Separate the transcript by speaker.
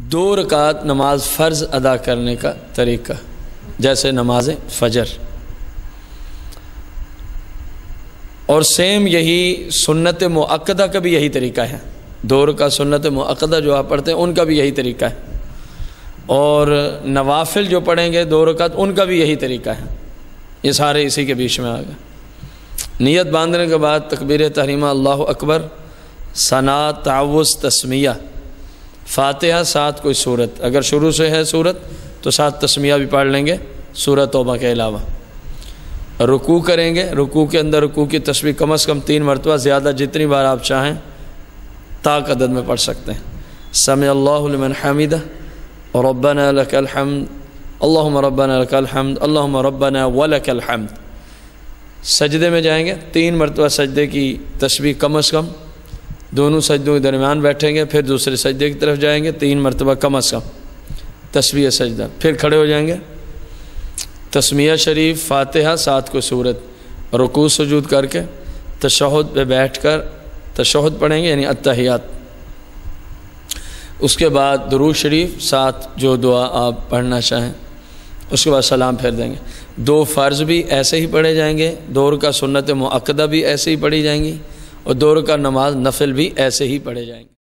Speaker 1: दो रकात नमाज़ फ़र्ज़ अदा करने का तरीका, जैसे नमाज़ फजर। और सेम यही सुन्नत मुक्दा का भी यही तरीका है। दो का सुन्नत मुक्दा जो आप पढ़ते हैं, उनका भी यही तरीका है। और नवाफिल जो पढ़ेंगे, दो रकात, उनका भी यही तरीका है। ये सारे इसी के बीच में आ गए। नीयत बांधने के बाद तकबीर तहरीमा अल्लाह अकबर, सना तावुस तस्मिया। फ़ातिहा, सात कोई सूरत। अगर शुरू से है सूरत तो सात तस्मिया भी पढ़ लेंगे, सूरत तोबा के अलावा। रुकू करेंगे, रुकू के अंदर रुकू की तस्वीर कम अज़ कम तीन मरतबा, ज़्यादा जितनी बार आप चाहें ताक अदद में पढ़ सकते हैं। समय अल्लाहमन हमीदा, और रब्बना लकल हमद, अल्लाहुम्मा रब्बना लकल हमद, अल्लाहुम्मा रब्बना वलकल हमद। सजदे में जाएँगे, तीन मरतबा सजदे की तस्वीर कम अज़ कम दोनों सजदों के दरमियान बैठेंगे, फिर दूसरे सजदे की तरफ़ जाएँगे, तीन मरतबा कम अज़ कम तस्वीर सजदा, फिर खड़े हो जाएँगे। तस्मिया शरीफ, फ़ातिहा, सात को सूरत, रुकू, सजूद करके तशहद पे बैठ कर तशहद पढ़ेंगे, यानी अतहियात उसके बाद दरूज शरीफ, सात, जो दुआ आप पढ़ना चाहें, उसके बाद सलाम फेर देंगे। दो फ़र्ज़ भी ऐसे ही पढ़े जाएँगे दौर का सुन्नत मुक्दा भी ऐसे ही पढ़ी जाएँगी और दौर का नमाज़ नफिल भी ऐसे ही पढ़े जाएँगे।